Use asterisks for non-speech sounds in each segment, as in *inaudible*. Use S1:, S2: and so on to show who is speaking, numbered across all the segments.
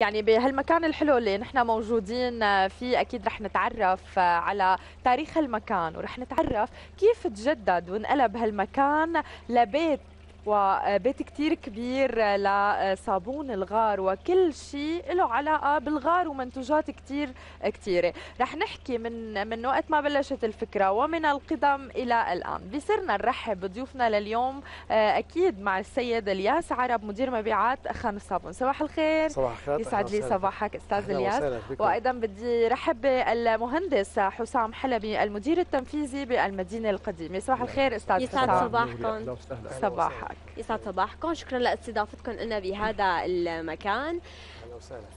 S1: يعني بهالمكان الحلو اللي نحن موجودين فيه أكيد رح نتعرف على تاريخ المكان ورح نتعرف كيف تجدد وانقلب هالمكان لبيت وبيت كتير كبير لصابون الغار وكل شيء له علاقة بالغار ومنتوجات كتير كتيرة. رح نحكي من من وقت ما بلشت الفكرة ومن القدم إلى الآن. بصرنا نرحب بضيوفنا لليوم أكيد مع السيد الياس عرب مدير مبيعات خان الصابون. صباح الخير.
S2: صباح الخير
S1: يسعد لي صباحك أستاذ الياس. وأيضا بدي رحب بالمهندس حسام حلبي المدير التنفيذي بالمدينة القديمة. صباح الخير أستاذ
S3: يسعد صباحكم.
S1: صباحك
S3: يسعد صباحكم. شكرا لاستضافتكم لنا بهذا المكان.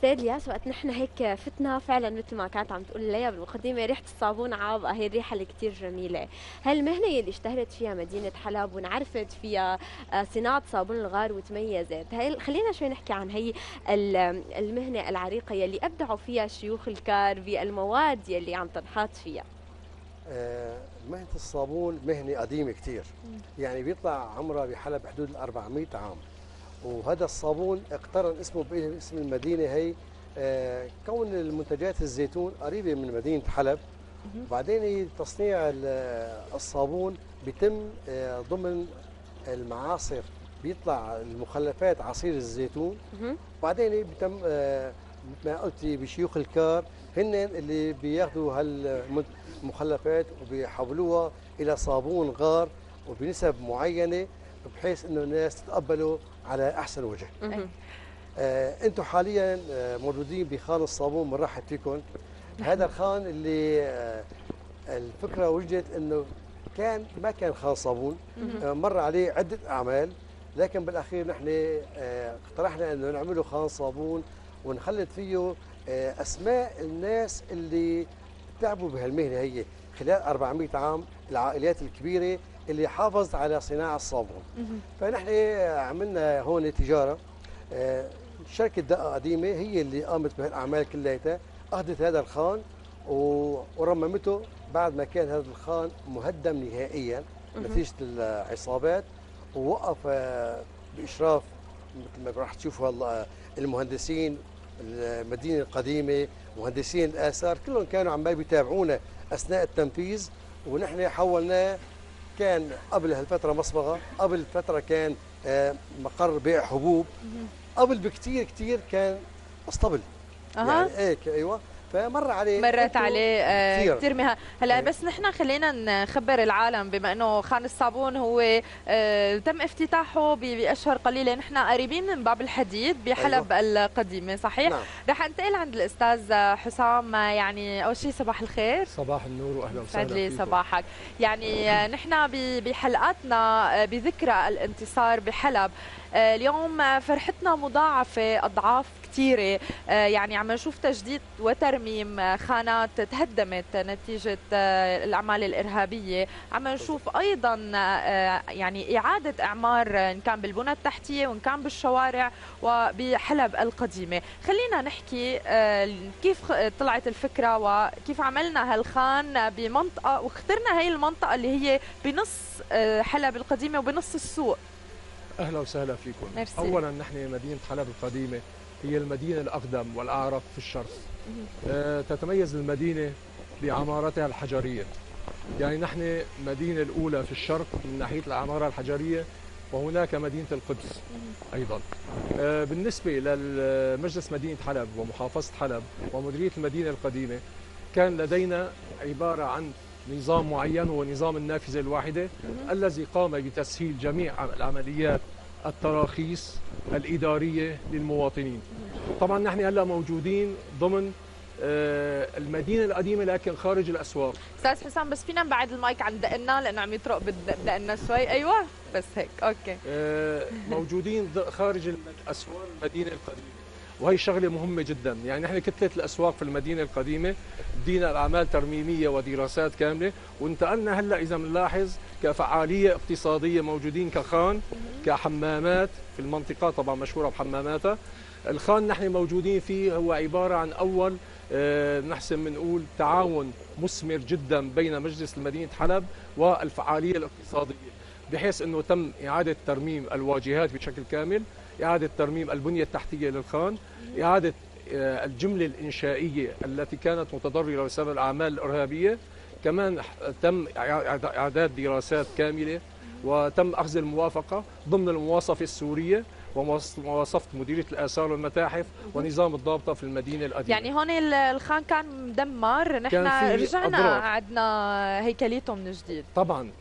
S3: سيد الياس وقت نحن هيك فتنا فعلا مثل ما كانت عم تقول ليا بالمقدمة ريحة الصابون عابقه هي الريحة اللي كثير جميلة. هالمهنه اللي اشتهرت فيها مدينة حلب وانعرفت فيها آه، صناعة صابون الغار وتميزت هي خلينا شوي نحكي عن هي المهنة العريقة يلي أبدعوا فيها شيوخ الكار بالمواد يلي عم تنحط فيها.
S2: آه، مهنة الصابون مهنة قديمة كثير يعني بيطلع عمرها بحلب حدود ال 400 عام. وهذا الصابون اقترن اسمه باسم المدينة هي آه، كون المنتجات الزيتون قريبة من مدينة حلب. وبعدين تصنيع الصابون بيتم آه، ضمن المعاصر. بيطلع المخلفات عصير الزيتون. وبعدين بيتم مثل ما قلتي بشيوخ الكار هن اللي بياخذوا هالمخلفات وبيحولوها إلى صابون غار وبنسب معينة بحيث إنه الناس تتقبله على أحسن وجه. آه أنتم حاليا آه موجودين بخان الصابون بنرحب فيكم. هذا الخان اللي آه الفكرة وجدت إنه كان ما كان خان صابون. آه مر عليه عدة أعمال. لكن بالأخير نحن آه اقترحنا إنه نعمله خان صابون ونخلد فيه آه، أسماء الناس اللي تعبوا بهالمهنة هي خلال 400 عام العائلات الكبيرة اللي حافظت على صناعة الصابون. فنحن عملنا هون تجارة آه، شركة دقة قديمة هي اللي قامت بهالأعمال كلياتها أخذت هذا الخان ورممته بعد ما كان هذا الخان مهدم نهائيا نتيجة العصابات ووقف آه، بإشراف مثل ما راح تشوفوا المهندسين المدينة القديمة مهندسين الآثار كلهم كانوا عمال بيتابعونا أثناء التنفيذ ونحن حولناه كان قبل هالفترة مصبغة قبل فترة كان آه، مقر بيع حبوب. قبل بكثير كثير كان أسطبل.
S1: أه. يعني
S2: هيك أيوه. فمر عليه
S1: مرت عليه آه كثير. مها هلا بس نحن خلينا نخبر العالم بما إنه خان الصابون هو آه تم افتتاحه بأشهر قليلة. نحن قريبين من باب الحديد بحلب أيوة. القديمة صحيح؟
S2: نعم.
S1: رح انتقل عند الأستاذ حسام يعني أول شيء صباح الخير.
S4: صباح النور واهلا وسهلا
S1: لي صباحك. يعني نحن بحلقاتنا آه، بذكرى الانتصار بحلب. آه، اليوم فرحتنا مضاعفة أضعاف كثيره آه، يعني عم نشوف تجديد وترميم. آه، خانات تهدمت نتيجة آه، الأعمال الإرهابية. عم نشوف أيضا يعني إعادة إعمار إن كان بالبنى التحتية وإن كان بالشوارع وبحلب القديمة. خلينا نحكي كيف طلعت الفكرة وكيف عملنا هالخان بمنطقة واخترنا هي المنطقة اللي هي بنص حلب القديمة وبنص السوق.
S4: أهلا وسهلا فيكم.
S1: مرسي.
S4: اولا نحن مدينة حلب القديمة هي المدينة الأقدم والأعرف في الشرق. آه، تتميز المدينة بعمارتها الحجرية. يعني نحن مدينة الأولى في الشرق من ناحية العمارة الحجرية وهناك مدينة القدس أيضا. آه، بالنسبة لمجلس مدينة حلب ومحافظة حلب ومديرية المدينة القديمة كان لدينا عبارة عن نظام معين هو نظام النافذة الواحدة الذي قام بتسهيل جميع العمليات التراخيص الإدارية للمواطنين. طبعا نحن هلأ موجودين ضمن آه، المدينة القديمة لكن خارج الأسواق.
S1: أستاذ حسام بس فينا نبعد المايك عن دقنا لأنه عم يطرق بدقنا شوي. أيوة بس هيك. أوكي.
S4: آه، موجودين خارج الأسواق المدينة القديمة. وهي شغلة مهمة جدا. يعني نحن كتله الأسواق في المدينة القديمة بدينا الأعمال ترميمية ودراسات كاملة. وانتقلنا هلأ إذا بنلاحظ كفعالية اقتصادية موجودين كخان كحمامات في المنطقة طبعا مشهورة بحماماتها. الخان نحن موجودين فيه هو عبارة عن أول أه نحسن بنقول تعاون مثمر جدا بين مجلس المدينة حلب والفعالية الاقتصادية. بحيث إنه تم إعادة ترميم الواجهات بشكل كامل. إعادة ترميم البنية التحتية للخان إعادة آه، الجملة الإنشائية التي كانت متضررة بسبب الأعمال الإرهابية. كمان تم إعداد دراسات كاملة وتم أخذ الموافقة ضمن المواصفة السورية ومواصفة مديرية الآثار والمتاحف ونظام الضابطة في المدينة القديمة.
S1: يعني هون الخان كان مدمر. نحن رجعنا عدنا هيكليته من جديد.
S4: طبعا.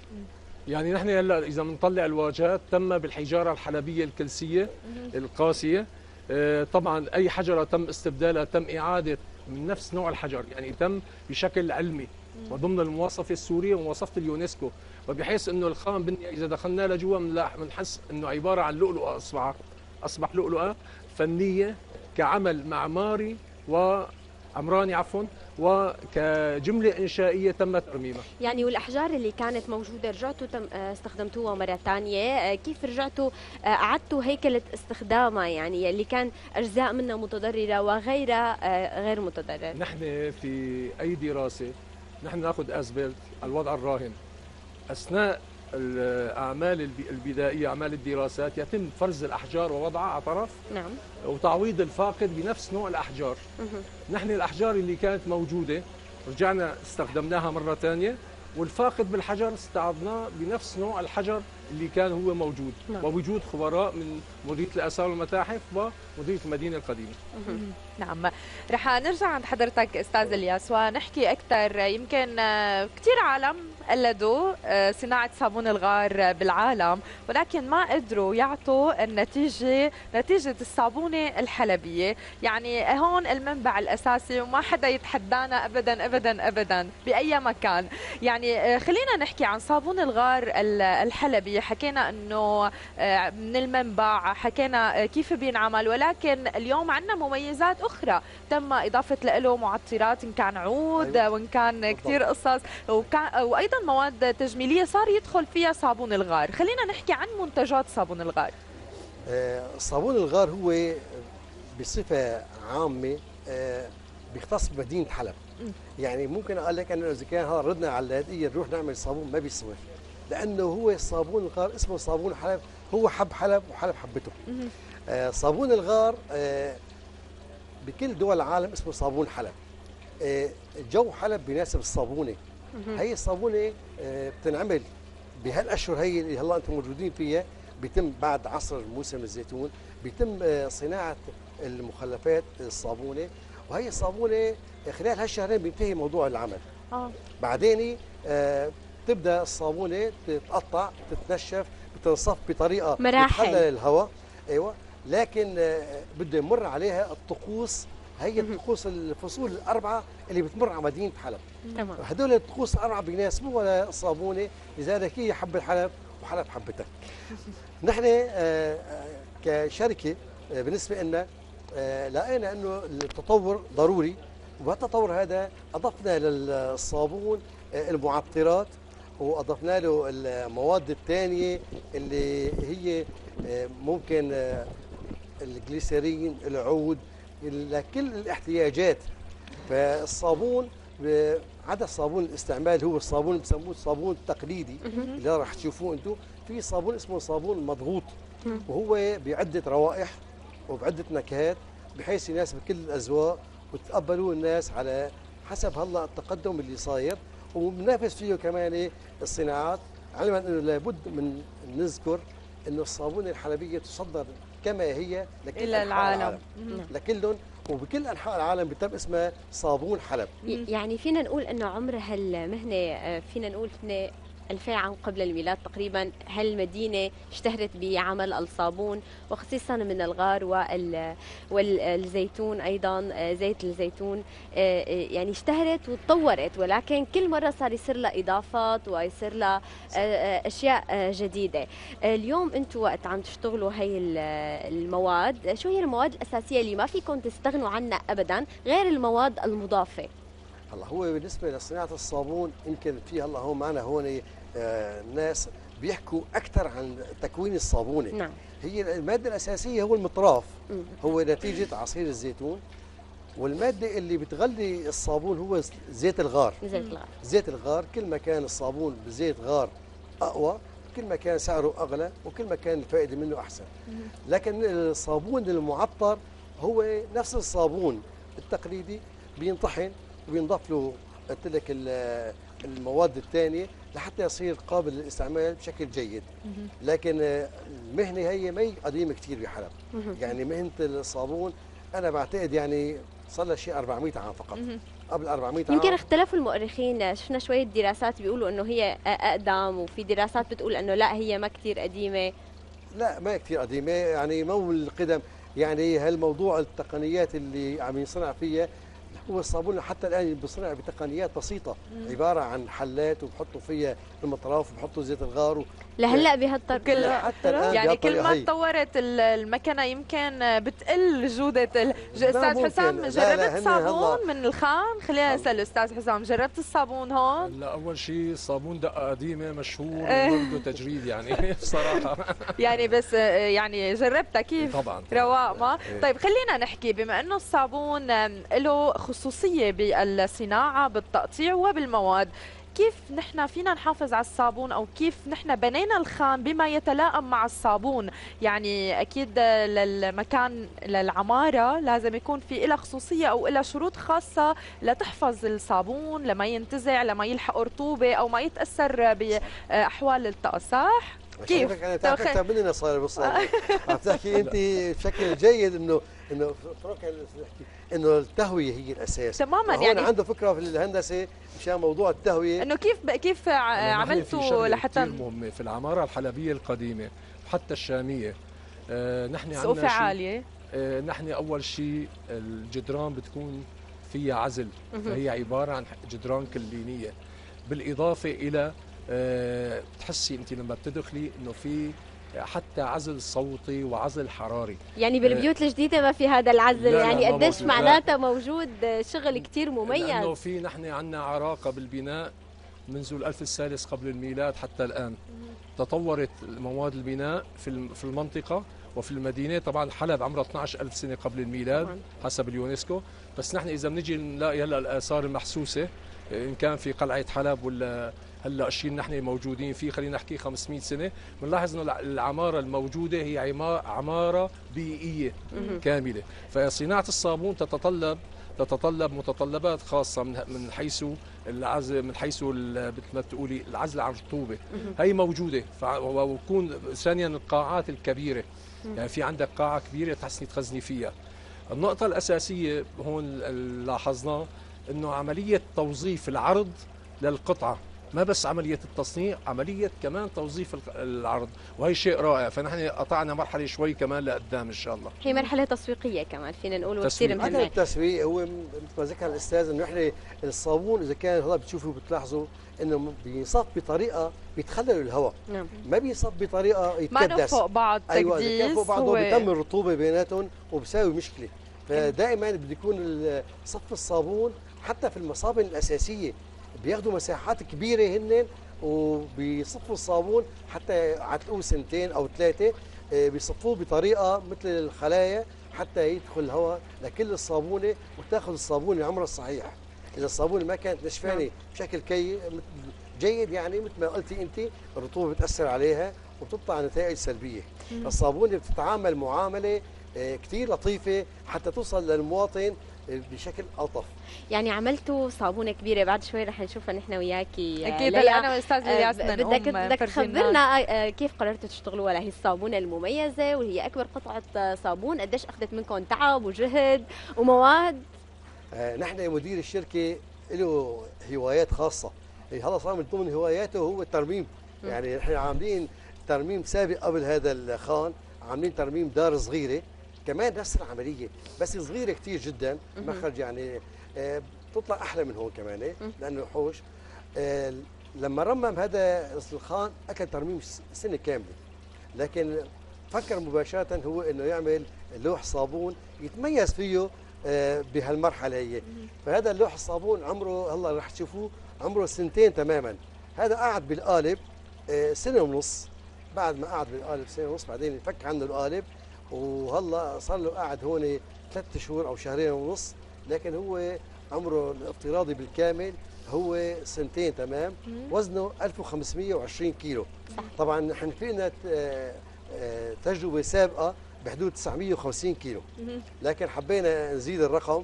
S4: يعني نحن هلا إذا بنطلع الواجهات تم بالحجارة الحلبية الكلسية القاسية. آه، طبعا أي حجرة تم استبدالها تم إعادة من نفس نوع الحجر يعني تم بشكل علمي. وضمن المواصفة السورية ومواصفة اليونسكو. وبحيث إنه الخام بني إذا دخلنا لجوا بنحس إنه عبارة عن لؤلؤة اصبح أصبح لؤلؤة فنية كعمل معماري وعمراني عفوا وكجملة إنشائية تم ترميمها
S3: يعني والأحجار اللي كانت موجودة رجعتوا تم آه، استخدمتوها مرة ثانية. آه، كيف رجعتوا؟ آه، أعدتوا هيكلة استخدامها يعني اللي كان أجزاء منها متضررة وغيرها غير متضررة
S4: نحن في أي دراسة نحن ناخذ أسبلت الوضع الراهن. أثناء الأعمال البدائية أعمال الدراسات يتم فرز الأحجار ووضعها على طرف.
S3: نعم.
S4: وتعويض الفاقد بنفس نوع الأحجار. نحن الأحجار اللي كانت موجودة رجعنا استخدمناها مرة ثانية والفاقد بالحجر استعضناه بنفس نوع الحجر اللي كان هو موجود. نعم. ووجود خبراء من مديرية الآثار والمتاحف ومديرية المدينة القديمة.
S1: نعم. رح نرجع عند حضرتك أستاذ الياس ونحكي أكثر. يمكن آه، كثير عالم قلدوا آه، صناعة صابون الغار بالعالم ولكن ما قدروا يعطوا النتيجة نتيجة الصابونة الحلبية. يعني هون المنبع الأساسي وما حدا يتحدانا أبدا أبدا أبدا بأي مكان. يعني آه، خلينا نحكي عن صابون الغار الحلبي. حكينا أنه آه، من المنبع حكينا كيف بينعمل ولكن اليوم عندنا مميزات أخرى. تم إضافة له معطرات إن كان عود أيوة. وإن كان كثير قصص وأيضا مواد تجميلية صار يدخل فيها صابون الغار. خلينا نحكي عن منتجات صابون الغار.
S2: آه، صابون الغار هو بصفة عامة آه، بيختص بمدينه حلب يعني ممكن أقول لك إنه إذا كان هذا ردنا على اللاذقيه نروح نعمل صابون ما بيصير لأنه هو صابون الغار اسمه صابون حلب. هو حب حلب وحلب حبته. آه، صابون الغار بكل دول العالم اسمه صابون حلب. جو حلب بيناسب الصابونة. هي الصابونة آه، بتنعمل بهالأشهر هي اللي هلا أنتم موجودين فيها. بيتم بعد عصر موسم الزيتون. بيتم آه، صناعة المخلفات الصابونة. وهي الصابونة خلال هالشهرين بينتهي موضوع العمل. آه. بعدين آه تبدأ الصابونة تتقطع تتنشف بتنصف بطريقة
S3: مراحل.
S2: الهواء. أيوه. لكن آه بده يمر عليها الطقوس. هي الطقوس الفصول الأربعة اللي بتمر على مدينة حلب تمام. هدول الطقوس الأربعة بيناسبوها الصابونة. لذلك هي حب الحلب وحلب حبتك. *laughs* نحن آه، آه، كشركة بالنسبة لنا لقينا إنه التطور ضروري. وبهالتطور هذا أضفنا للصابون المعطرات. وأضفنا له المواد الثانية اللي هي ممكن الجليسرين العود لكل الاحتياجات. فالصابون عدا صابون الاستعمال هو الصابون بسموه الصابون التقليدي اللي راح تشوفوه أنتم في صابون اسمه صابون مضغوط. وهو بعدة روائح وبعدة نكهات بحيث يناسب كل الأذواق وتقبلوه الناس على حسب هلا التقدم اللي صاير. وبنافس فيه كمان الصناعات. علما أنه لابد من نذكر أنه الصابونه الحلبية تصدر كما هي لكل
S1: إلى العالم, العالم.
S2: لكلهم وبكل أنحاء العالم بيتم اسمها صابون حلب.
S3: يعني فينا نقول أنه عمر هالمهنه آه، فينا نقول فينا 2000 عام قبل الميلاد تقريبا هالمدينة اشتهرت بعمل الصابون؟ وخصيصا من الغار والزيتون أيضا آه، زيت الزيتون آه، آه، يعني اشتهرت وتطورت. ولكن كل مرة صار يصير لها إضافات ويصير لها أشياء جديدة. اليوم أنتم وقت عم تشتغلوا هي المواد. شو هي المواد الأساسية اللي ما فيكم تستغنوا عنها أبدا غير المواد المضافة؟
S2: هلا هو بالنسبة لصناعة الصابون يمكن في هلا هون معنا هون آه ناس بيحكوا أكثر عن تكوين الصابونة. نعم. هي المادة الأساسية هو المطراف. هو نتيجة عصير الزيتون. والمادة اللي بتغلي الصابون هو زيت الغار.
S3: زيت الغار.
S2: زيت الغار كل ما كان الصابون بزيت غار أقوى كل ما كان سعره أغلى وكل ما كان الفائدة منه أحسن. لكن الصابون المعطر هو نفس الصابون التقليدي بينطحن وبينضاف له قلت لك المواد الثانية لحتى يصير قابل للاستعمال بشكل جيد. لكن المهنة هي مي قديمة كثير بحلب يعني مهنة الصابون أنا بعتقد يعني صار لها شيء 400 عام فقط. قبل 400 عام.
S3: يمكن اختلفوا المؤرخين شفنا شوية دراسات بيقولوا إنه هي أقدم وفي دراسات بتقول إنه لا هي ما كثير قديمة.
S2: لا ما كثير قديمة. يعني مو القدم. يعني هالموضوع التقنيات اللي عم ينصنع فيها هو الصابون حتى الآن بيصنع بتقنيات بسيطة مم. عبارة عن حلات وبحطوا فيها المطراف وبحطوا زيت الغار
S3: لهلا بهالطريقة.
S1: حتى الآن يعني كل ما تطورت المكنة يمكن بتقل جودة أستاذ حسام جربت صابون من الخام؟ خلينا نسال أستاذ حسام جربت الصابون هون؟
S4: لا أول شيء صابون دقة قديمة مشهور وبرضه تجريد يعني *laughs* بصراحة.
S1: يعني بس يعني جربتها كيف؟
S4: طبعا
S1: رواق ما؟ إيه. طيب خلينا نحكي بما إنه الصابون له خصوصية بالصناعة بالتقطيع وبالمواد. كيف نحن فينا نحافظ على الصابون أو كيف نحن بنينا الخام بما يتلائم مع الصابون؟ يعني أكيد للمكان للعمارة لازم يكون في لها خصوصية أو لها شروط خاصة لتحفظ الصابون لما ينتزع لما يلحق رطوبة أو ما يتأثر بأحوال الطقس صح
S2: كيف؟ أنا تعرف مننا صاير بالصابون عم تحكي أنت بشكل جيد إنه إنه إنه التهوية هي الأساس.
S1: تماما يعني
S2: عنده فكرة في الهندسة مشان موضوع التهوية.
S1: إنه كيف كيف عملتوا لحتى
S4: مهمة في العمارة الحلبية القديمة وحتى الشامية.
S1: آه نحن عندنا عالية.
S4: آه نحن أول شيء الجدران بتكون فيها عزل فهي عبارة عن جدران كلينية. بالإضافة إلى أه بتحسي أنت لما بتدخلي إنه في حتى عزل صوتي وعزل حراري.
S3: يعني بالبيوت الجديدة ما في هذا العزل يعني قديش معناتها موجود شغل كثير مميز.
S4: لأنه في نحن عندنا عراقة بالبناء منذ الألف الثالث قبل الميلاد حتى الآن. تطورت مواد البناء في في المنطقة وفي المدينة. طبعا حلب عمرها 12 ألف سنة قبل الميلاد حسب اليونسكو. بس نحن إذا بنجي نلاقي هلا الآثار المحسوسة. إن كان في قلعة حلب ولا هلأ الشيء اللي نحن موجودين فيه خلينا نحكي 500 سنة بنلاحظ إنه العمارة الموجودة هي عمارة بيئية كاملة. فصناعة الصابون تتطلب تتطلب متطلبات خاصة من من حيث العزل من حيث مثل ما بتقولي العزل عن الرطوبه هي موجودة. وكون ثانيا القاعات الكبيرة. يعني في عندك قاعة كبيرة تحسني تخزني فيها. النقطة الأساسية هون لاحظناه. إنه عملية توظيف العرض للقطعة ما بس عملية التصنيع عملية كمان توظيف العرض وهي شيء رائع. فنحن قطعنا مرحلة شوي كمان لقدام إن شاء الله.
S3: هي مرحلة تسويقية كمان فينا نقول كثير
S2: مهمة. هذا التسويق هو مثل ما ذكر الأستاذ إنه إحنا الصابون إذا كان هذا بتشوفوا بتلاحظوا إنه بينصب بطريقة بيتخلل الهواء. نعم. ما بينصب بطريقة يتكدس.
S1: ما فوق بعض
S2: أيوه إذا كان فوق بعض بيتم الرطوبة بيناتهم وبساوي مشكلة. فدائما بده يكون صف الصابون حتى في المصابن الأساسية بياخذوا مساحات كبيرة هن وبيصفوا الصابون حتى عتلقوه سنتين أو ثلاثة آه، بيصفوه بطريقة مثل الخلايا حتى يدخل الهواء لكل الصابونة وتاخذ الصابونه عمرها الصحيح. إذا الصابونه ما كانت نشفانة نعم. بشكل كي جيد يعني مثل ما قلتي أنت الرطوبة بتأثر عليها وبتطلع نتائج سلبية. الصابونة بتتعامل معاملة آه، كثير لطيفة حتى توصل للمواطن بشكل ألطف.
S3: يعني عملتوا صابونة كبيرة بعد شوي رح نشوفها نحن وياكي
S1: أكيد أنا وأستاذ الياس بدك
S3: بدك تخبرنا آه، كيف قررتوا تشتغلوا على هي الصابونة المميزة وهي أكبر قطعة صابون؟ قديش أخذت منكم تعب وجهد ومواد؟
S2: آه نحن مدير الشركة له هوايات خاصة. يعني هذا صار من ضمن هواياته هو الترميم. يعني نحن عاملين ترميم سابق قبل هذا الخان عاملين ترميم دار صغيرة. كمان نفس العملية بس صغيرة كثير جدا مخرج يعني آه بتطلع أحلى من هون كمان إيه؟ لأنه حوش آه لما رمم هذا الخان اكل ترميم سنة كاملة. لكن فكر مباشرة هو إنه يعمل لوح صابون يتميز فيه آه بهالمرحلة هي. فهذا اللوح الصابون عمره هلأ رح تشوفوه عمره سنتين تماما. هذا قعد بالقالب سنة ونص. بعد ما قعد بالقالب سنة ونص بعدين فك عنه القالب. وهلا صار له قاعد هون ثلاث شهور أو شهرين ونص لكن هو عمره الافتراضي بالكامل هو سنتين تمام؟ وزنه 1520 كيلو. طبعا نحن في لنا آه، آه، تجربة سابقة بحدود 950 كيلو. لكن حبينا نزيد الرقم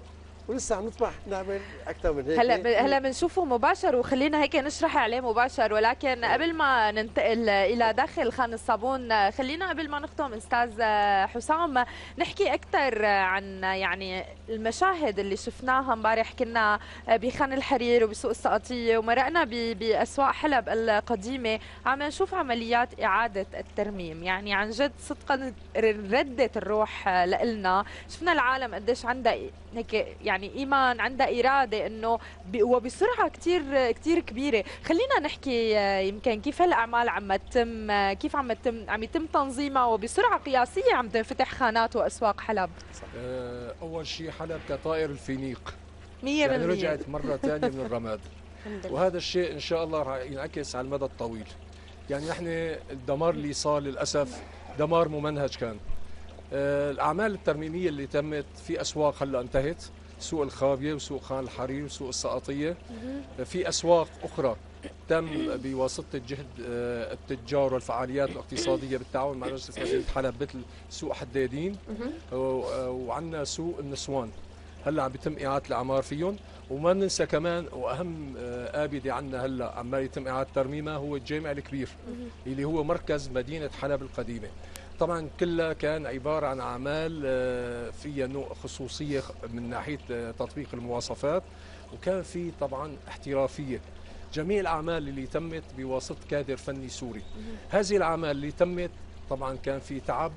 S2: ولسه عم نطمح نعمل أكثر من هيك.
S1: هلا هلا بنشوفه مباشر وخلينا هيك نشرح عليه مباشر ولكن قبل ما ننتقل إلى داخل خان الصابون خلينا قبل ما نختم أستاذ حسام نحكي أكثر عن يعني المشاهد اللي شفناها امبارح. كنا بخان الحرير وبسوق السقطية ومرقنا بأسواق حلب القديمة. عم نشوف عمليات إعادة الترميم. يعني عن جد صدقا ردت الروح لنا شفنا العالم قديش عندها هيك يعني إيمان عندها إرادة إنه وبسرعة كثير كثير كبيرة. خلينا نحكي يمكن كيف هالأعمال عم تتم كيف عم تتم عم يتم تنظيمها وبسرعة قياسية عم تنفتح خانات وأسواق حلب.
S4: آه، أول شيء حلب كطائر الفينيق.
S1: 100%
S4: يعني رجعت مرة ثانية من الرماد. *laughs* وهذا الشيء إن شاء الله راح ينعكس على المدى الطويل. يعني نحن الدمار اللي صار للأسف دمار ممنهج كان. آه، الأعمال الترميمية اللي تمت في أسواق هلأ انتهت. سوق الخابيه وسوق خان الحرير وسوق السقطيه في أسواق أخرى تم بواسطة جهد آه، التجار والفعاليات الاقتصادية بالتعاون مع مجلس مدينه حلب مثل سوق حدادين وعندنا سوق النسوان. هلأ عم بيتم إعادة الأعمار فيهم. وما ننسى كمان وأهم آه، ابده عندنا هلأ عمال يتم إعادة ترميمها هو الجامع الكبير اللي هو مركز مدينة حلب القديمة. طبعا كلها كان عبارة عن أعمال آه، فيها نوع خصوصية من ناحية آه، تطبيق المواصفات وكان في طبعا احترافية. جميع الأعمال اللي تمت بواسطة كادر فني سوري. هذه الأعمال اللي تمت طبعا كان في تعب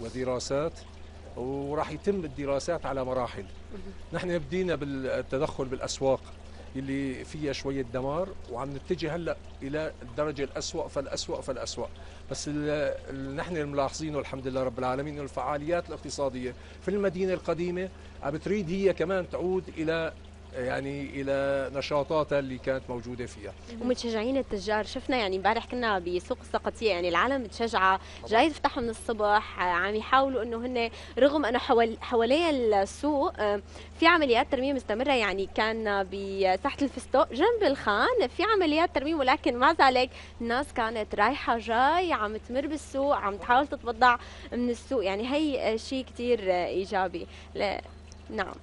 S4: ودراسات وراح يتم الدراسات على مراحل. نحن بدينا بالتدخل بالأسواق. اللي فيها شوية دمار وعم نتجه هلأ إلى الدرجة الأسوأ فالأسوأ فالأسوأ. بس نحن الملاحظينه الحمد لله رب العالمين الفعاليات الاقتصادية في المدينة القديمة عم بتريد هي كمان تعود إلى يعني إلى نشاطاتها اللي كانت موجودة فيها.
S3: ومتشجعين التجار. شفنا يعني امبارح كنا بسوق السقطيه يعني العالم متشجعه جاي يفتحوا من الصبح عم يحاولوا إنه هن رغم إنه حول حوالي السوق في عمليات ترميم مستمرة. يعني كان بساحة الفستق جنب الخان في عمليات ترميم ولكن مع ذلك الناس كانت رايحة جاي عم تمر بالسوق عم تحاول تتبضع من السوق. يعني هي شيء كثير إيجابي. نعم.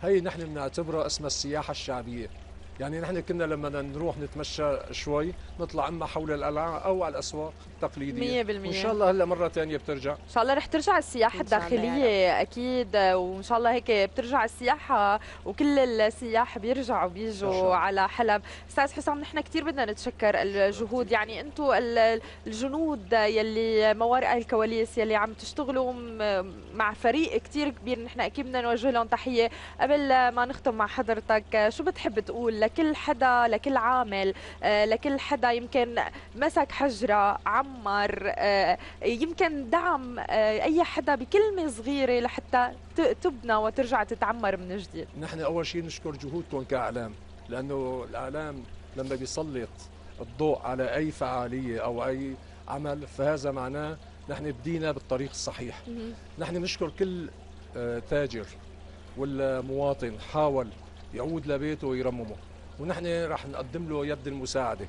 S4: هي نحن بنعتبرها اسمها السياحة الشعبية. يعني نحن كنا لما نروح نتمشى شوي نطلع أما حول القلعه أو على الأسواق التقليدية.
S1: 100%
S4: وإن شاء الله هلأ مرة ثانية بترجع. إن
S1: شاء الله رح ترجع السياحة الداخلية أكيد وإن شاء الله هيك بترجع السياحة وكل السياح بيرجعوا بيجوا على حلب. أستاذ حسام نحن كثير بدنا نتشكر الجهود. يعني أنتم الجنود يلي موارئ الكواليس يلي عم تشتغلوا مع فريق كثير كبير نحن أكيد بدنا نوجه لهم تحية. قبل ما نختم مع حضرتك شو بتحب تقول لكل حدا لكل عامل آه، لكل حدا. يمكن مسك حجرة عمر آه، يمكن دعم آه، أي حدا بكلمة صغيرة لحتى تبنى وترجع تتعمر من جديد.
S4: نحن أول شيء نشكر جهودكم كإعلام لأنه الإعلام لما بيسلط الضوء على أي فعالية أو أي عمل فهذا معناه نحن بدينا بالطريق الصحيح. نحن نشكر كل تاجر والمواطن حاول يعود لبيته ويرممه. ونحن راح نقدم له يد المساعدة.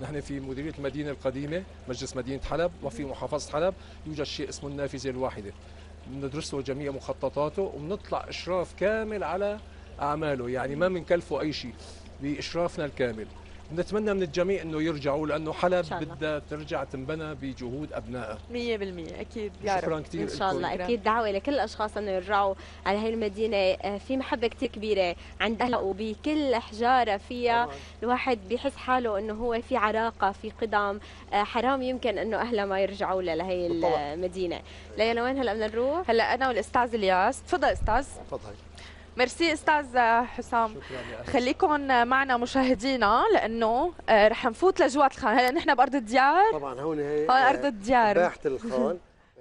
S4: نحن في مديرية المدينة القديمة مجلس مدينة حلب وفي محافظة حلب يوجد شيء اسمه النافذة الواحدة. بندرس له جميع مخططاته وبنطلع إشراف كامل على أعماله يعني ما بنكلفه أي شيء بإشرافنا الكامل. نتمنى من الجميع إنه يرجعوا لأنه حلب بدها ترجع تنبنى بجهود أبنائها.
S1: 100% أكيد
S4: يا شكرا كثير
S3: إن شاء الله. أكيد دعوة لكل الأشخاص إنه يرجعوا على هي المدينة. آه، في محبة كثير كبيرة عند أهلها وبكل حجارة فيها. طبعا. الواحد بيحس حاله إنه هو في عراقة في قدم. آه، حرام يمكن إنه أهلها ما يرجعوا لهي المدينة. ليلى وين هلأ بدنا نروح؟
S1: هلأ أنا والأستاذ إلياس. تفضل أستاذ.
S2: تفضل.
S1: ميرسي أستاذ حسام. خليكم معنا مشاهدينا لأنه آه، رح نفوت لجوات الخان. هلا نحن بأرض الديار.
S2: طبعا هون هي
S1: هون أرض الديار.
S2: باحه *laughs* الخان.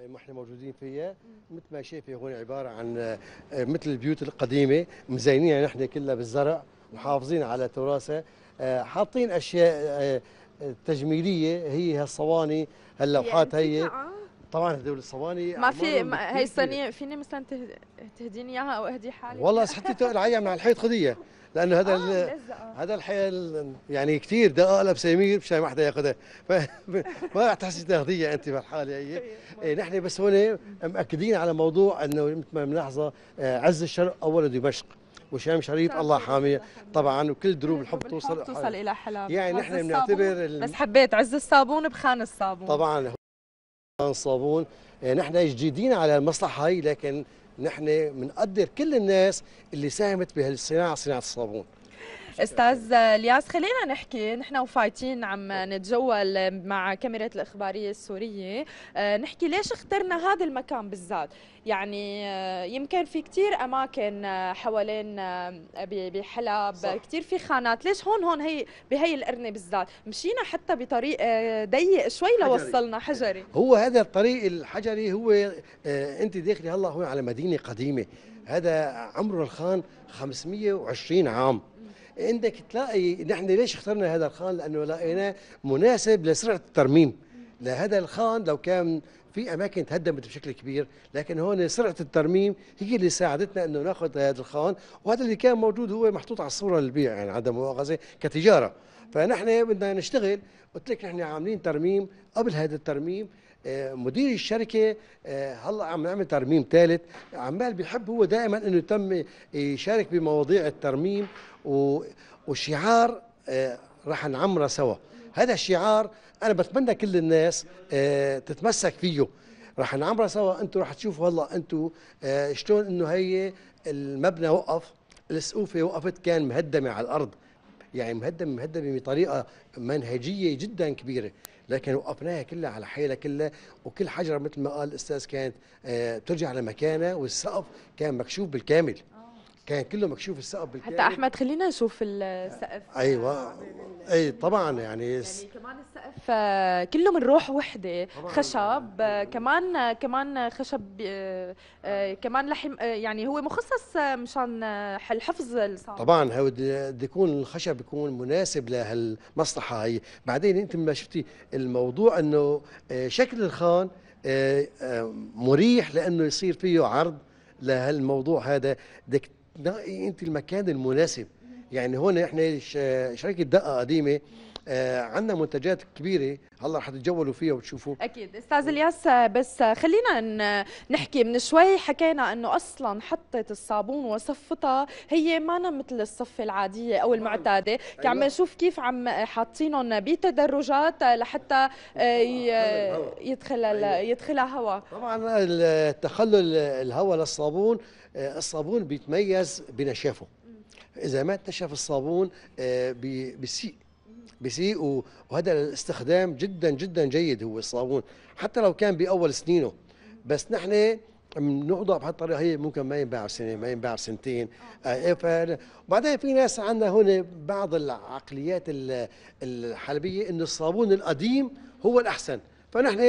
S2: ما إحنا موجودين فيها. مثل ما شايفه هون عبارة عن آه، مثل البيوت القديمة مزينينها نحن كلها بالزرع محافظين على تراثها. آه، حاطين أشياء تجميلية. هي هالصواني هاللوحات هي. طبعا هدول الصواني
S1: ما في ما هي. الصينيه فيني مثلا ته- تهديني إياها أو أهدي حالي؟
S2: والله صحتي تقل علي من على الحيط خذيها لأنه هذا
S1: آه، ملزقة.
S2: هذا الحيل يعني كثير دقائق بسمير مشان ما حدا يأخذها. فما رح تحسي تاخذيها أنت بالحاله هي. إيه نحن بس هون مأكدين على موضوع إنه مثل ما بنلاحظه آه، عز الشرق اول دمشق. وشام شريف الله حاميه طبعا وكل دروب الحب توصل
S1: توصل إلى حلب
S2: يعني نحن. بنعتبر
S1: بس حبيت عز الصابون بخان الصابون.
S2: طبعا. هو الصابون آه، نحن جديدين على المصلحة هي لكن نحن بنقدر كل الناس اللي ساهمت بهالصناعة صناعة الصابون.
S1: أستاذ الياس خلينا نحكي نحن وفايتين عم نتجول مع كاميرا الإخبارية السورية. آه، نحكي ليش اخترنا هذا المكان بالذات؟ يعني آه، يمكن في كتير أماكن آه، حوالين بحلب
S2: صح.
S1: كتير في خانات. ليش هون هون هي بهي القرنة بالذات؟ مشينا حتى بطريق ضيق شوي. لوصلنا حجري.
S2: هو هذا الطريق الحجري هو أنت داخلي هلا هو على مدينة قديمة. هذا عمره الخان 520 عام. عندك تلاقي نحن ليش اخترنا هذا الخان؟ لأنه لقيناه مناسب لسرعة الترميم. لهذا الخان لو كان في أماكن تهدمت بشكل كبير لكن هون سرعة الترميم هي اللي ساعدتنا إنه نأخذ هذا الخان وهذا اللي كان موجود هو محطوط على الصورة للبيع يعني عدم مؤاخذة كتجارة. فنحن بدنا نشتغل قلت لك نحن عاملين ترميم قبل هذا الترميم مدير الشركة آه، هلا عم نعمل ترميم ثالث عمال بيحب هو دائما إنه يتم يشارك بمواضيع الترميم وشعار آه، رح نعمره سوا. هذا الشعار أنا بتمنى كل الناس آه، تتمسك فيه. رح نعمره سوا. أنتم رح تشوفوا هلا أنتم آه، شلون إنه هي المبنى وقف السقوفة وقفت كان مهدمة على الأرض. يعني مهدمه مهدمة بطريقة منهجية جدا كبيرة. لكن وقفناها كلها على حيلها كلها وكل حجره مثل ما قال الأستاذ كانت آه، ترجع لمكانها والسقف كان مكشوف بالكامل. كان كله مكشوف السقف بالكامل.
S1: حتى أحمد خلينا نشوف السقف.
S2: أيوه. أي طبعا يعني س-
S1: يعني كمان السقف كله من روح وحدة.
S2: طبعاً.
S1: خشب كمان كمان خشب آه، آه، كمان لحم آه، يعني هو مخصص مشان الحفظ الصعب
S2: طبعا هو بده يكون الخشب يكون مناسب لهالمصلحة هي بعدين أنت ما شفتي الموضوع إنه شكل الخان مريح لأنه يصير فيه عرض لهالموضوع هذا. بدك تنقي أنت المكان المناسب؟ يعني هون إحنا شركة دقة قديمة آه، عندنا منتجات كبيرة هلا رح تتجولوا فيها وتشوفوا.
S1: أكيد. أستاذ الياس آه، بس آه، خلينا نحكي. من شوي حكينا إنه أصلا حطة الصابون وصفتها هي ما مثل الصفة العادية أو المعتادة. كي عم
S2: أيوة.
S1: نشوف كيف عم حاطينهم بتدرجات لحتى آه،. يدخل ال-
S2: أيوة.
S1: يدخلها هواء
S2: طبعا التخلل الهواء للصابون الصابون بيتميز بنشافه. إذا ما تنشف الصابون بي- بيسيء. بيسيء و- وهذا الاستخدام جدا جدا جيد هو الصابون حتى لو كان بأول سنينه. بس نحن بنوضع بهالطريقة هي ممكن ما ينباع سنة ما ينباع سنتين آه، إيه، وبعدين في ناس عندنا هون بعض العقليات ال- الحلبية إنه الصابون القديم هو الأحسن. فنحن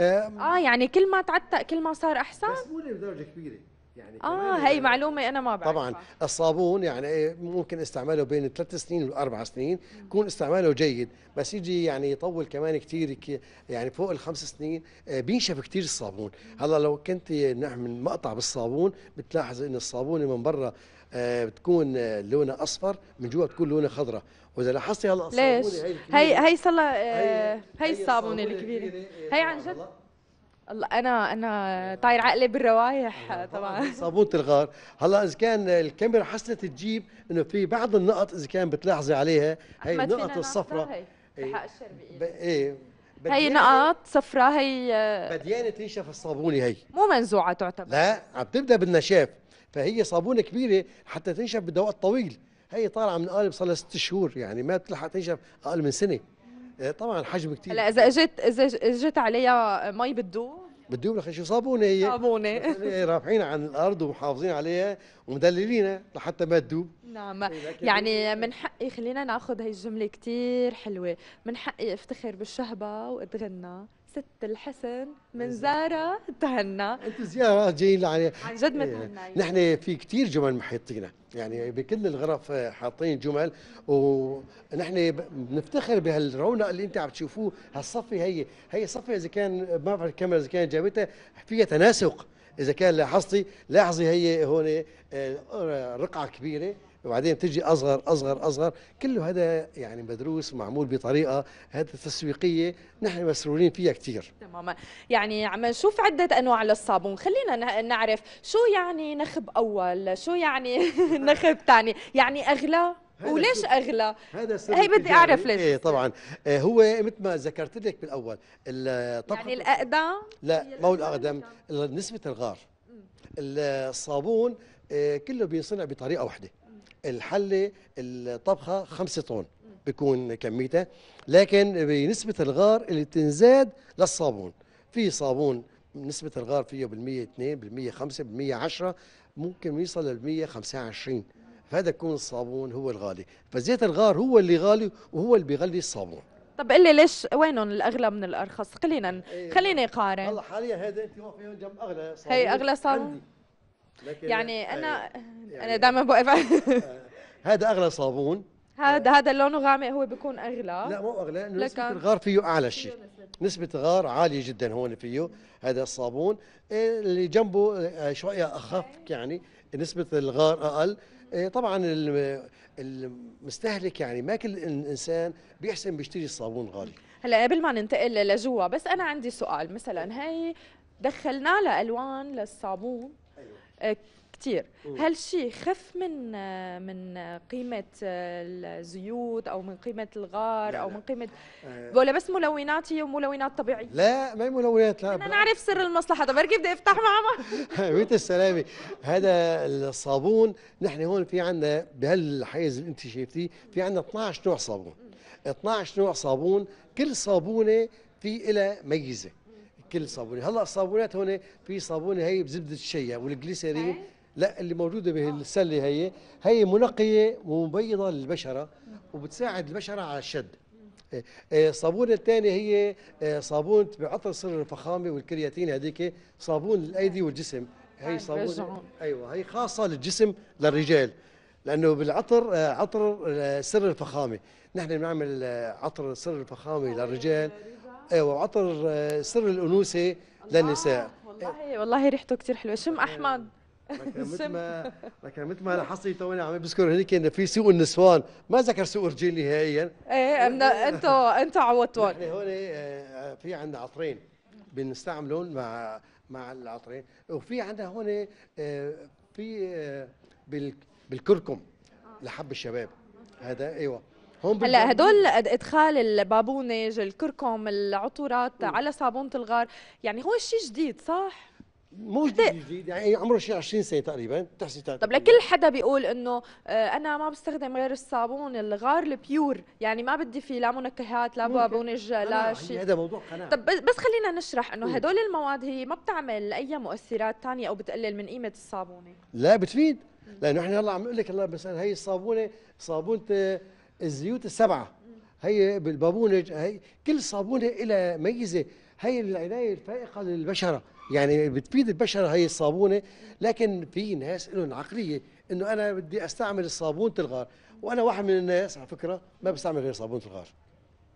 S2: آه،
S1: آه يعني كل ما تعتق كل ما صار أحسن؟
S2: بس مو بدرجه كبيرة. يعني آه
S1: هي معلومة أنا ما بعرفها.
S2: طبعا الصابون يعني إيه ممكن استعماله بين الثلاث سنين والأربع سنين يكون استعماله جيد بس يجي يعني يطول كمان كثير يعني فوق الخمس سنين آه، بينشف كثير الصابون. هلأ لو كنت نعمل مقطع بالصابون بتلاحظ إن الصابونه من برا آه، بتكون آه، لونها أصفر من جوا بتكون لونها خضراء. وإذا لاحظتي هلأ
S1: ليش؟ هي هي صار هي
S2: هي
S1: الصابونه
S2: الكبيرة.
S1: هي عن جد؟ الله أنا أنا طاير عقلي بالروايح طبعا
S2: صابونة الغار. هلأ إذا كان الكاميرا حسنت تجيب إنه في بعض النقط إذا كان بتلاحظي عليها هي النقط الصفراء. إيه.
S1: بإيدي.
S2: إيه.
S1: هي نقط صفراء هي آه،
S2: بديانة تنشف الصابونة هي.
S1: مو منزوعة تعتبر.
S2: لا عم تبدأ بالنشاف. فهي صابونة كبيرة حتى تنشف بدها وقت طويل هي طالعة من قالب صار لها ست شهور يعني ما بتلحق تنشف أقل من سنة. طبعا حجم كثير
S1: هلا إذا اجت إذا إجت عليها مي بتدوب.
S2: بدهم لك شو صابونه هي
S1: صابونه
S2: إيه، رافعينها عن الأرض ومحافظين عليها ومدللينها لحتى ما تدوب.
S1: نعم. يعني من حقي خلينا ناخذ هي الجملة كتير حلوة. من حقي أفتخر بالشهبة وأتغنى. ست الحسن من زارة تهنى.
S2: أنت زياره جايين يعني
S1: عن جد
S2: إيه.
S1: متهنى
S2: نحن في كثير جمل محيطينا يعني بكل الغرف حاطين جمل. ونحن بنفتخر بهالرونق اللي أنت عم تشوفوه. هالصفة هي هي صفة إذا كان ما بعرف الكاميرا إذا كانت جابتها فيها تناسق. إذا كان لاحظتي لاحظي هي هون آه، رقعة كبيرة. وبعدين تجي أصغر أصغر أصغر. كله هذا يعني مدروس ومعمول بطريقة هذا تسويقيه نحن مسرورين فيها كثير
S1: تماما. يعني عم نشوف عدة أنواع للصابون. خلينا نعرف شو يعني نخب أول شو يعني *laughs* نخب ثاني؟ يعني أغلى؟ وليش أغلى؟
S2: هذا
S1: هي بدي أعرف ليش.
S2: إيه طبعا. آه، هو مثل ما ذكرت لك بالأول
S1: يعني الاقدم
S2: لا مو الاقدم نسبة الغار. الصابون آه، كله بينصنع بطريقة واحدة. الحله الطبخة خمسة طن بيكون كميتها لكن بنسبة الغار اللي تنزاد للصابون. في صابون نسبة الغار فيه بالمية 2 بالمية 5 بالمية 10 ممكن يوصل للمية 25 فهذا يكون الصابون هو الغالي. فزيت الغار هو اللي غالي وهو اللي بيغلي الصابون.
S1: طب قل لي ليش وينهم الأغلى من الأرخص؟ خلينا
S2: إيه،
S1: خليني قارن
S2: والله حاليا هذا انت واقفه جنب أغلى
S1: صابون هي أغلى صابون؟ يعني أنا يعني أنا دائما بوقف. *laughs*
S2: هذا أغلى صابون.
S1: هذا هذا لونه غامق هو بيكون أغلى.
S2: لا مو أغلى لأنه نسبة الغار فيه أعلى شيء. نسبة الغار عالية جدا هون فيه هذا الصابون. اللي جنبه آه، شوية أخف يعني نسبة الغار أقل. إيه، طبعا المستهلك يعني ما كل إنسان بيحسن بيشتري الصابون غالي.
S1: هلا قبل ما ننتقل لجوا بس أنا عندي سؤال. مثلا هي دخلنا لها الوان للصابون. آه، كثير هالشيء خف من من قيمة الزيوت أو من قيمة الغار لا أو من قيمة آه. ولا بس ملونات هي وملونات طبيعية؟
S2: لا ما هي ملونات لا.
S1: أنا نعرف سر المصلحة. طب بركي بدي افتح معها
S2: بيت *laughs* السلامه هذا الصابون نحن هون في عندنا بهالحيز اللي أنت شايفتيه في عندنا 12 نوع صابون. 12 نوع صابون كل صابونة في لها ميزة. كل صابونة. هلأ الصابونات هون في صابونة هي بزبدة الشيا والجليسرين لا اللي موجودة بالسله هي هي منقية ومبيضة للبشرة وبتساعد البشرة على الشد. إيه، إيه، الصابونه الثانية هي إيه، صابونه بعطر سر الفخامة والكرياتين هذيك صابون الايدي والجسم. هي صابونه أيوه هي خاصة للجسم للرجال لأنه بالعطر عطر سر الفخامة. نحن بنعمل عطر سر الفخامة للرجال. وعطر سر الأنوثة للنساء.
S1: والله والله ريحته كثير حلوة. شم أحمد.
S2: مثل ما لكن مثل ما لاحظتي توني عم بذكر هنيك إنه في سوق النسوان. ما ذكر سوق الرجال نهائيا.
S1: إيه أنتوا أنتوا عوضتوهم
S2: نحن هون آه، في عندنا عطرين بنستعملهم مع مع العطرين. وفي عندنا هون آه، في آه، بالكركم لحب الشباب. هذا
S1: إيوه. هلأ هدول إدخال البابونج الكركم العطورات على صابونه الغار يعني هو شيء جديد صح؟
S2: مو جديد يعني عمره شيء 20 سنة تقريبا تحسي
S1: طب لكل حدا بيقول إنه آه، أنا ما بستخدم غير الصابون الغار البيور يعني ما بدي فيه لا منكهات لا بابونج لا شيء
S2: هذا موضوع قناعة.
S1: طب بس خلينا نشرح إنه هدول المواد هي ما بتعمل أي مؤثرات ثانية أو بتقلل من قيمة الصابونة.
S2: لا بتفيد. لأنه إحنا هلأ عم نقول لك الله مثلا هي الصابونة صابونة الزيوت السبعة. هي بالبابونج هي كل صابونة لها ميزة. هي العناية الفائقة للبشرة. يعني بتفيد البشره هي الصابونة لكن في ناس لهم عقلية إنه أنا بدي أستعمل الصابون الغار وأنا واحد من الناس على فكرة ما بستعمل غير صابونه الغار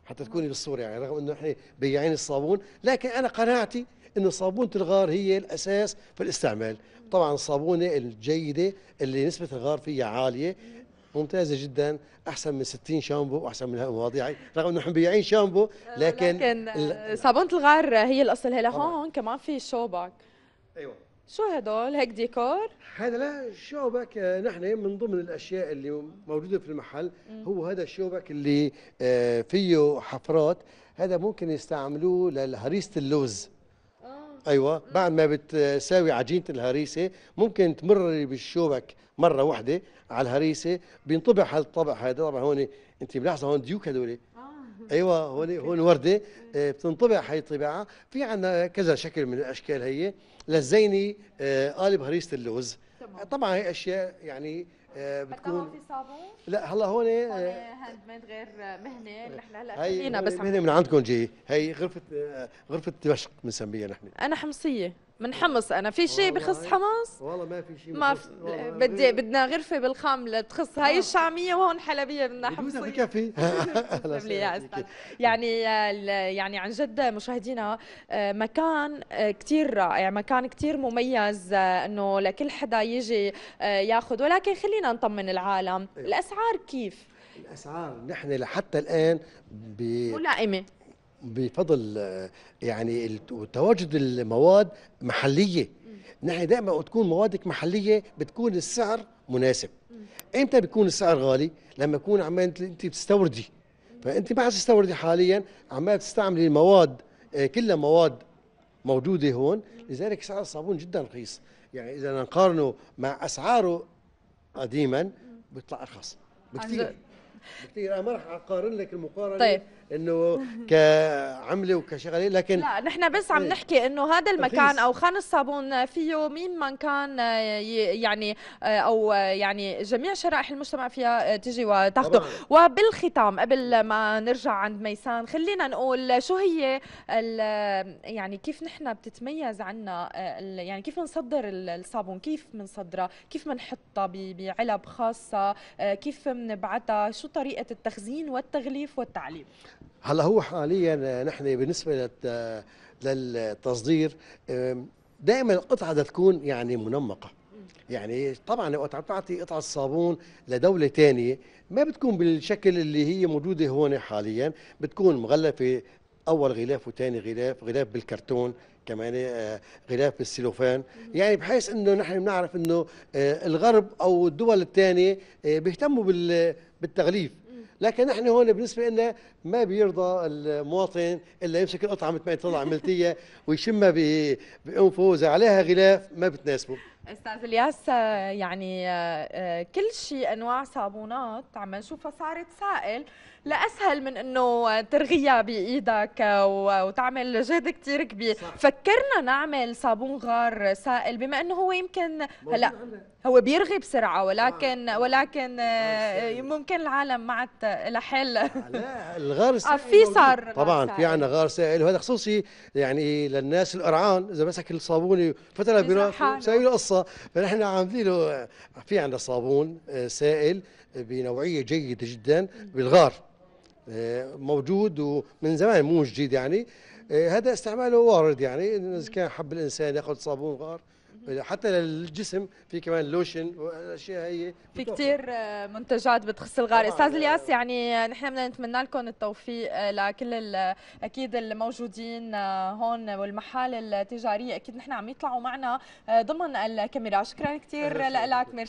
S2: حتى تكوني بالصورة يعني رغم إنه إحنا بياعين الصابون لكن أنا قناعتي إنه صابونه الغار هي الأساس في الاستعمال. طبعا الصابونة الجيدة اللي نسبة الغار فيها عالية. ممتازة جدا أحسن من 60 شامبو وأحسن من المواضيع. رغم إنه مبيعين شامبو لكن
S1: لكن صابونه الغار هي الأصل. هلا هون كمان في شوبك.
S2: أيوه.
S1: شو هدول؟ هيك ديكور؟
S2: هذا لا الشوبك آه، نحن من ضمن الأشياء اللي موجودة في المحل هو هذا الشوبك اللي آه، فيه حفرات. هذا ممكن يستعملوه لهريسه اللوز. أيوه. بعد ما بتساوي عجينة الهريسة ممكن تمر بالشوبك مرة واحدة على الهريسة بينطبع هالطبع هذا طبعا هون أنت ملاحظه هون ديوك هذول آه. أيوه هون هون وردة. آه، بتنطبع هي الطباعة. في عندنا كذا شكل من الأشكال هي. للزيني آه، قالب هريسة اللوز.
S1: طب
S2: طبعا هي أشياء يعني بتكون
S1: في صابون؟
S2: لا هلا هون
S1: hand made غير مهنة نحن هلا خلينا بس
S2: مهنة من عندكم جاي هي غرفة غرفة دمشق بنسميها نحن.
S1: أنا حمصية. من حمص أنا. في شيء بخص حمص؟
S2: والله ما في شيء
S1: ما في بدي بدنا غرفة بالخام تخص هاي الشامية وهون حلبية بدنا حمصية.
S2: بكفي *laughs* *laughs* *laughs*
S1: يعني يعني عن جد مشاهدينا آه، مكان آه، كثير رائع مكان كثير مميز آه، إنه لكل حدا يجي ياخذ ولكن خلينا نطمن العالم. أيوه. الأسعار كيف؟
S2: الأسعار نحن لحتى الآن
S1: ملائمه
S2: بفضل يعني تواجد المواد محلية. نحن دائما تكون موادك محلية بتكون السعر مناسب. إمتى بيكون السعر غالي؟ لما يكون عمال أنت بتستوردي. فأنت ما تستوردي حاليا عمال تستعملي المواد آه، كلها مواد موجودة هون. لذلك سعر الصابون جدا رخيص. يعني إذا نقارنه مع أسعاره قديما بيطلع أرخص. بكثير بكثير أنا ما راح أقارن لك المقارنة. طيب. إنه *laughs* كعملة وكشغلة لكن
S1: لا نحن بس عم إيه. نحكي إنه هذا المكان أو خان الصابون فيه مين من كان يعني أو يعني جميع شرائح المجتمع فيها تجي وتاخذه وبالختام قبل ما نرجع عند ميسان خلينا نقول شو هي يعني كيف نحن بتتميز عنا يعني كيف نصدر الصابون؟ كيف بنصدرها كيف بنحطها بعلب خاصة؟ كيف بنبعتها؟ شو طريقة التخزين والتغليف والتعليم؟
S2: هلا هو حاليا نحن بالنسبة للتصدير دائما القطعة بدها تكون يعني منمقة. يعني طبعا وقت عم تعطي قطعة صابون لدولة ثانية ما بتكون بالشكل اللي هي موجودة هون حاليا بتكون مغلفة أول غلاف وثاني غلاف غلاف بالكرتون كمان آه، غلاف بالسيلوفان يعني بحيث إنه نحن بنعرف إنه آه، الغرب أو الدول الثانية آه، بيهتموا بالتغليف. لكن نحن هون بالنسبة لنا ما بيرضى المواطن إلا يمسك القطعة مثل ما يطلع عملتية ويشمها بأنفه. وإذا عليها غلاف ما بتناسبه.
S1: أستاذ الياس يعني كل شيء أنواع صابونات عم نشوفها صارت سائل. لأسهل من إنه ترغيها بإيدك وتعمل جهد كثير كبير. صح. فكرنا نعمل صابون غار سائل بما إنه هو يمكن هلا هو بيرغي بسرعة ولكن ولكن ممكن العالم ما عاد لها حل
S2: لا الغار
S1: السائل. آه، في صار
S2: طبعا في عندنا غار سائل وهذا خصوصي يعني للناس القرعان إذا مسك الصابونه فترة بسوي له قصه فنحن عاملين له في عندنا صابون آه، سائل بنوعية جيدة جدا بالغار آه، موجود ومن زمان مو جديد يعني. آه، هذا استعماله وارد يعني. إذا كان حب الإنسان يأخذ صابون غار حتى للجسم في كمان لوشن والاشياء هي
S1: في كثير آه، منتجات بتخص الغار أستاذ الياس يعني نحن بدنا نتمنى لكم التوفيق لكل أكيد الموجودين هون والمحال التجارية. أكيد نحن عم يطلعوا معنا ضمن الكاميرا. شكرا كثير لك ميرسي.